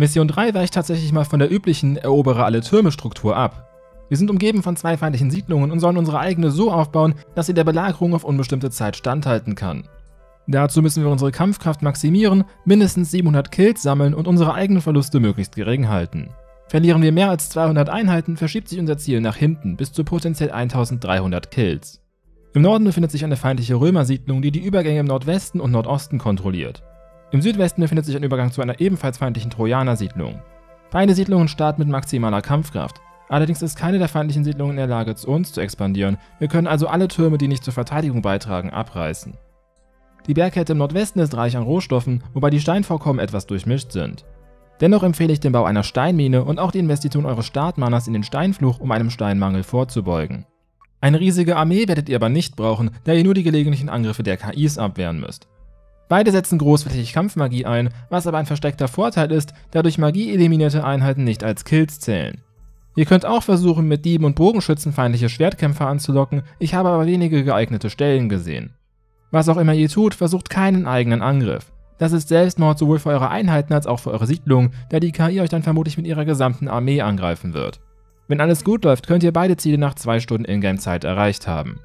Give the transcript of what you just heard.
Mission 3 weicht tatsächlich mal von der üblichen Erobere alle Türme-Struktur ab. Wir sind umgeben von zwei feindlichen Siedlungen und sollen unsere eigene so aufbauen, dass sie der Belagerung auf unbestimmte Zeit standhalten kann. Dazu müssen wir unsere Kampfkraft maximieren, mindestens 700 Kills sammeln und unsere eigenen Verluste möglichst gering halten. Verlieren wir mehr als 200 Einheiten, verschiebt sich unser Ziel nach hinten bis zu potenziell 1300 Kills. Im Norden befindet sich eine feindliche Römersiedlung, die die Übergänge im Nordwesten und Nordosten kontrolliert. Im Südwesten befindet sich ein Übergang zu einer ebenfalls feindlichen Trojaner-Siedlung. Beide Siedlungen starten mit maximaler Kampfkraft. Allerdings ist keine der feindlichen Siedlungen in der Lage, zu uns zu expandieren. Wir können also alle Türme, die nicht zur Verteidigung beitragen, abreißen. Die Bergkette im Nordwesten ist reich an Rohstoffen, wobei die Steinvorkommen etwas durchmischt sind. Dennoch empfehle ich den Bau einer Steinmine und auch die Investition eures Startmanners in den Steinfluch, um einem Steinmangel vorzubeugen. Eine riesige Armee werdet ihr aber nicht brauchen, da ihr nur die gelegentlichen Angriffe der KIs abwehren müsst. Beide setzen großflächig Kampfmagie ein, was aber ein versteckter Vorteil ist, da durch Magie eliminierte Einheiten nicht als Kills zählen. Ihr könnt auch versuchen, mit Dieben und Bogenschützen feindliche Schwertkämpfer anzulocken, ich habe aber wenige geeignete Stellen gesehen. Was auch immer ihr tut, versucht keinen eigenen Angriff. Das ist Selbstmord sowohl für eure Einheiten als auch für eure Siedlung, da die KI euch dann vermutlich mit ihrer gesamten Armee angreifen wird. Wenn alles gut läuft, könnt ihr beide Ziele nach 2 Stunden Ingame-Zeit erreicht haben.